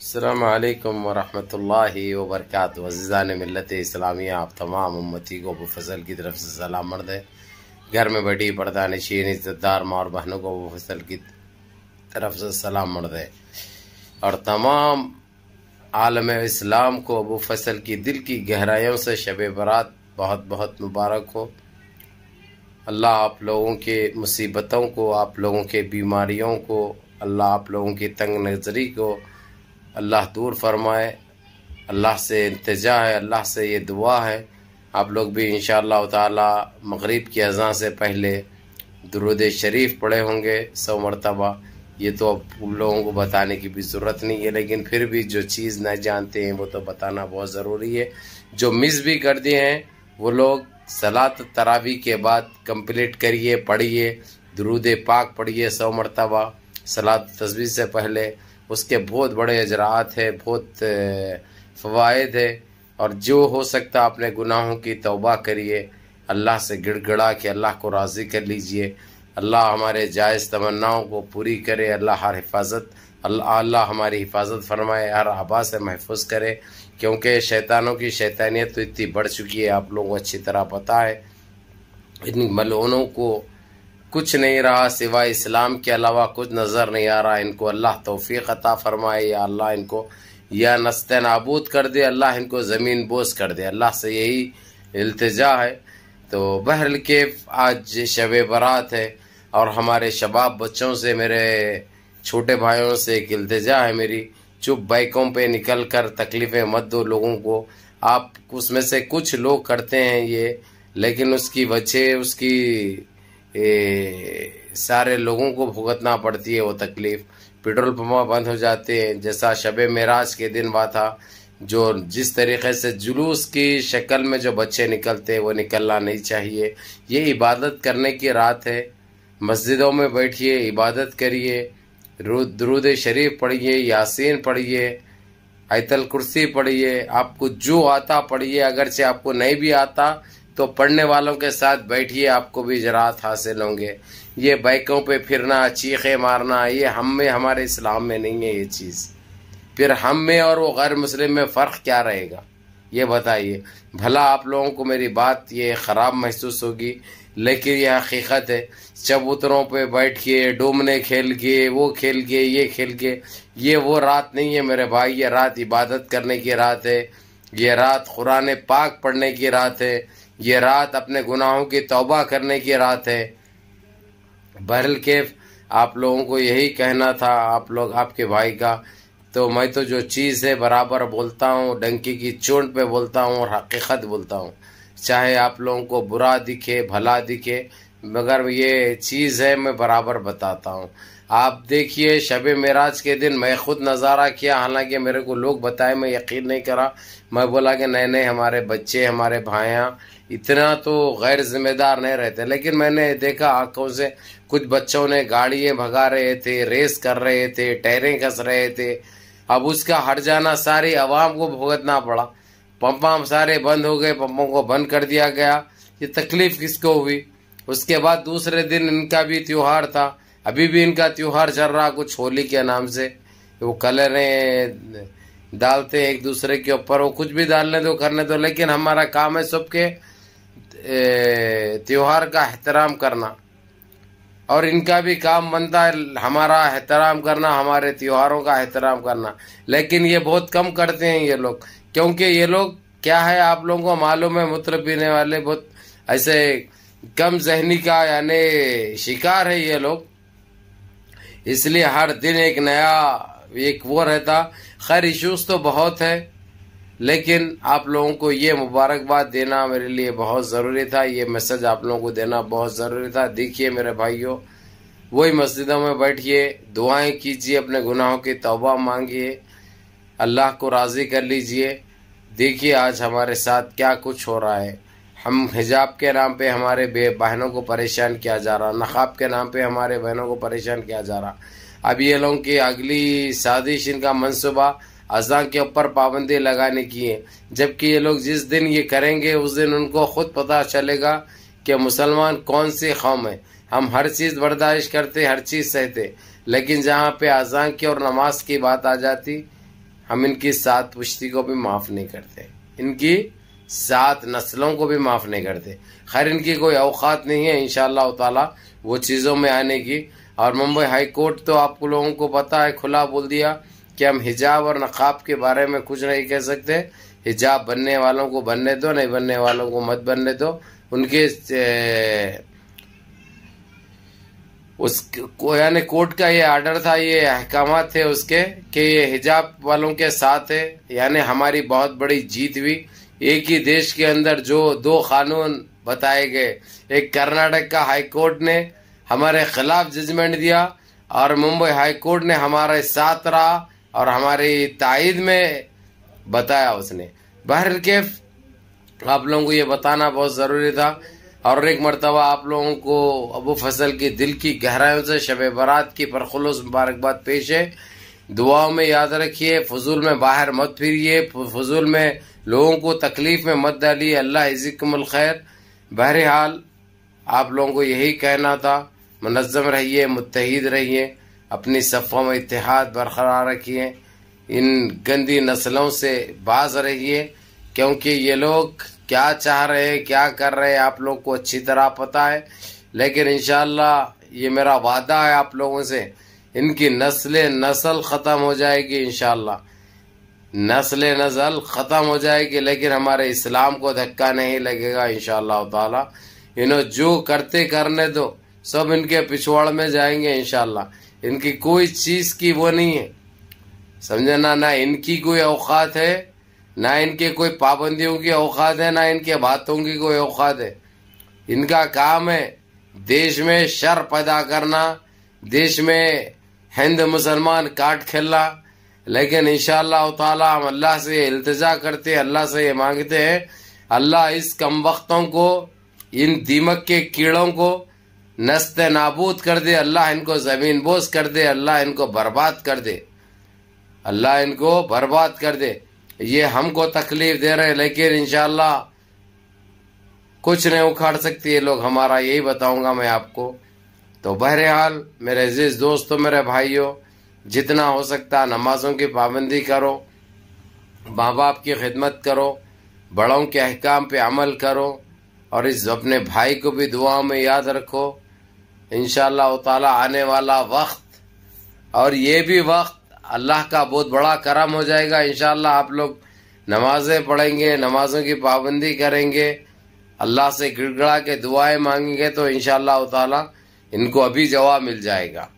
अल्लाम वरहमतुल्लाहि वबरकातुहू अज़ीज़ान मिलत इस्लामिया आप तमाम उम्मती को अबू फजल की तरफ़ से सलाम मर्द है घर में बैठी पर्दा नशीन इज्जतदार माँ और बहनों को अबू फजल की तरफ़ से सलाम मर्द है और तमाम आलम इस्लाम को अबू फ़सल की दिल की गहराइयों से शब बरात बहुत बहुत मुबारक हो अल्लाह आप लोगों के मुसीबतों को आप लोगों के बीमारियों को अल्लाह आप लोगों की तंग नज़री को अल्लाह दूर फरमाए, अल्लाह से इंतजा है, अल्लाह से ये दुआ है। आप लोग भी इन ताला मगरिब की अज़ा से पहले दरुद शरीफ पढ़े होंगे, सौ मरतबा। ये तो अब उन लोगों को बताने की भी ज़रूरत नहीं है, लेकिन फिर भी जो चीज़ न जानते हैं, वो तो बताना बहुत ज़रूरी है। जो मिस भी कर दिए हैं, वो लोग सलात तरावी के बाद कंप्लीट करिए, पढ़िए, दरूद पाक पढ़िए, सौ मरतबा। सलात तस्वीर से पहले उसके बहुत बड़े अजरात है, बहुत फ़वाद है। और जो हो सकता अपने गुनाहों की तोबा करिए। अल्लाह से गिड़गड़ा के अल्लाह को राज़ी कर लीजिए। अल्लाह हमारे जायज़ तमन्नाओं को पूरी करे। अल्लाह हर हिफाजत अल्लाह हमारी हिफाजत फरमाए, हर आबा से महफूज करे। क्योंकि शैतानों की शैतानियत तो इतनी बढ़ चुकी है, आप लोगों को अच्छी तरह पता है। इन मलोनों को कुछ नहीं रहा सिवाय इस्लाम के अलावा कुछ नज़र नहीं आ रहा। इनको अल्लाह तोफ़ी अता फरमाए, या अल्लाह इनको, या नस्त नाबूद कर दे, अल्लाह इनको ज़मीन बोझ कर दे। अल्लाह से यही अल्तजा है। तो बहरल के आज शब बारात है और हमारे शबाब बच्चों से, मेरे छोटे भाइयों से एक अल्तजा है मेरी। चुप बाइकों पे निकल कर तकलीफ़ें मत दो लोगों को। आप उसमें से कुछ लोग करते हैं ये, लेकिन उसकी वजह, उसकी ए, सारे लोगों को भुगतना पड़ती है वो तकलीफ़। पेट्रोल पंप बंद हो जाते हैं। जैसा शब मराज के दिन हुआ था जो जिस तरीके से जुलूस की शक्ल में जो बच्चे निकलते हैं वो निकलना नहीं चाहिए। ये इबादत करने की रात है। मस्जिदों में बैठिए इबादत करिए। दरूद शरीफ पढ़िए यासीन पढ़िए आयतल कुर्सी पढ़िए। आपको जो आता पढ़िए अगरचे आपको नहीं भी आता तो पढ़ने वालों के साथ बैठिए, आपको भी जरात हासिल होंगे। ये बाइकों पे फिरना, चीखे मारना, ये हम में, हमारे इस्लाम में नहीं है ये चीज़। फिर हम में और वो गैर मुस्लिम में फ़र्क क्या रहेगा? ये बताइए। भला आप लोगों को मेरी बात ये ख़राब महसूस होगी, लेकिन यह हकीकत है। चबूतरों पे बैठ के डूमने खेल के वो खेल के ये खेल के ये वो रात नहीं है मेरे भाई, ये रात इबादत करने की रात है। ये रात कुरान पाक पढ़ने की रात है। ये रात अपने गुनाहों की तौबा करने की रात है। बहरल के आप लोगों को यही कहना था, आप लोग, आपके भाई का। तो मैं तो जो चीज़ है, बराबर बोलता हूँ, डंकी की चोट पे बोलता हूँ और हकीकत बोलता हूँ। चाहे आप लोगों को बुरा दिखे, भला दिखे मगर ये चीज़ है, मैं बराबर बताता हूँ। आप देखिए, शब मराज के दिन मैं खुद नज़ारा किया, हालाँकि मेरे को लोग बताए, मैं यकीन नहीं करा। मैं बोला कि नए नए हमारे बच्चे, हमारे भाइयाँ इतना तो गैर जिम्मेदार नहीं रहते। लेकिन मैंने देखा आँखों से कुछ बच्चों ने गाड़ियाँ भगा रहे थे, रेस कर रहे थे टायरें कस रहे थे। अब उसका हट जाना, सारी आवाम को भुगतना पड़ा। पंपा सारे बंद हो गए, पंपों को बंद कर दिया गया। ये तकलीफ़ किसको हुई? उसके बाद दूसरे दिन इनका भी त्यौहार था। अभी भी इनका त्यौहार चल रहा कुछ होली के नाम से। वो कलरें डालते हैं एक दूसरे के ऊपर। वो कुछ भी डालने दो, करने दो, लेकिन हमारा काम है सबके त्यौहार का एहतराम करना। और इनका भी काम बनता है, हमारा एहतराम करना, हमारे त्योहारों का एहतराम करना। लेकिन ये बहुत कम करते हैं ये लोग। क्योंकि ये लोग, क्या है आप लोगों को मालूम है, मूत्र पीने वाले बहुत, ऐसे कम जहनी का यानी शिकार है ये लोग। इसलिए हर दिन एक नया, एक वो रहता। खैर इश्यूज़ तो बहुत है, लेकिन आप लोगों को ये मुबारकबाद देना मेरे लिए बहुत ज़रूरी था। ये मैसेज आप लोगों को देना बहुत ज़रूरी था। देखिए मेरे भाइयों, वही मस्जिदों में बैठिए, दुआएँ कीजिए, अपने गुनाहों की तौबा मांगिए, अल्लाह को राज़ी कर लीजिए। देखिए आज हमारे साथ क्या कुछ हो रहा है। हम हिजाब के नाम पे हमारे बहनों को परेशान किया जा रहा, नकाब के नाम पे हमारे बहनों को परेशान किया जा रहा। अब ये लोगों की अगली साजिश, इनका मनसूबा अजा के ऊपर पाबंदी लगाने की है। जबकि ये लोग जिस दिन ये करेंगे, उस दिन उनको खुद पता चलेगा कि मुसलमान कौन सी कौम है। हम हर चीज़ बर्दाश्त करते, हर चीज़ सहते। लेकिन जहाँ पे अजान की और नमाज़ की बात आ जाती, हम इनकी सात पुश्ती को भी माफ़ नहीं करते। इनकी सात नस्लों को भी माफ़ नहीं करते। खैर, इनकी कोई अवकात नहीं है इन ताला, वो चीज़ों में आने की। और मुंबई हाई कोर्ट तो आप लोगों को पता है, खुला बोल दिया कि हम हिजाब और नकाब के बारे में कुछ नहीं कह सकते। हिजाब बनने वालों को बनने दो, नहीं बनने वालों को मत बनने दो। उनके उस यानी कोर्ट का ये आर्डर था, ये अहकाम थे उसके, कि ये हिजाब वालों के साथ है। यानी हमारी बहुत बड़ी जीत हुई। एक ही देश के अंदर जो दो कानून बताए गए। एक कर्नाटक का हाई कोर्ट ने हमारे खिलाफ जजमेंट दिया और मुंबई हाई कोर्ट ने हमारे साथ रहा और हमारी ताइद में बताया उसने। बहर के आप लोगों को ये बताना बहुत ज़रूरी था और एक मरतबा आप लोगों को अबू फ़सल की दिल की गहराइयों से शब बारात की परखुलस मुबारकबाद पेश है। दुआओं में याद रखिए, फजूल में बाहर मत फिरिए, फजूल में लोगों को तकलीफ़ में मत डालिए। अल्लाह इज़िकमल खैर। बहरहाल, आप लोगों को यही कहना था मनज़म रहिए मुतहद रहिए, अपनी सफ़ों में इतिहाद बरकरार रखिए, इन गंदी नस्लों से बाज रहिए, क्योंकि ये लोग क्या चाह रहे हैं, क्या कर रहे हैं, आप लोग को अच्छी तरह पता है। लेकिन इनशाला ये मेरा वादा है आप लोगों से इनकी नस्ल नस्ल ख़त्म हो जाएगी इनशाला नस्ल नस्ल ख़त्म हो जाएगी, लेकिन हमारे इस्लाम को धक्का नहीं लगेगा इनशाला ताला। इन्हों जो करते करने दो, सब इनके पिछवाड़ में जाएँगे इनशाला इनकी कोई चीज़ की वो नहीं है। समझे ना ना इनकी कोई औकात है, ना इनके कोई पाबंदियों की औकात है, ना इनके बातों की कोई औकात है। इनका काम है देश में शर पैदा करना, देश में हिंद मुसलमान काट खेलना लेकिन इनशाला ताला हम अल्लाह से इल्तजा करते हैं, अल्लाह से ये मांगते हैं, अल्लाह इस कम वक्तों को, इन दीमक के कीड़ों को नस्त नाबूद कर दे, अल्लाह इनको ज़मीन बोस कर दे, अल्लाह इनको बर्बाद कर दे, अल्लाह इनको बर्बाद कर दे। ये हमको तकलीफ़ दे रहे लेकिन इनशाला कुछ नहीं उखाड़ सकती, ये लोग हमारा यही बताऊँगा मैं आपको। तो बहरहाल, मेरे अज़ीज़ दोस्तों, मेरे भाइयों, जितना हो सकता नमाजों की पाबंदी करो माँ बाप की खिदमत करो, बड़ों के अहकाम पे अमल करो, और इस अपने भाई को भी दुआ में याद रखो। इन ताला आने वाला वक्त, और ये भी वक्त अल्लाह का बहुत बड़ा करम हो जाएगा। इन आप लोग नमाजें पढ़ेंगे, नमाजों की पाबंदी करेंगे, अल्लाह से गिड़गड़ा के दुआएँ मांगेंगे तो इन ताला इनको अभी जवाब मिल जाएगा।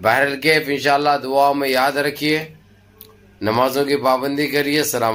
बहरल कैफ इनशाला दुआओं में याद रखिए। नमाजों की पाबंदी करिए। सलाम